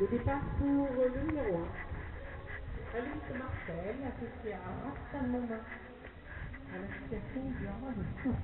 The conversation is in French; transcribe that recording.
Le départ pour le numéro 1. Alice Marcel, associé à Rastan Monin, à la situation du roi de Saint.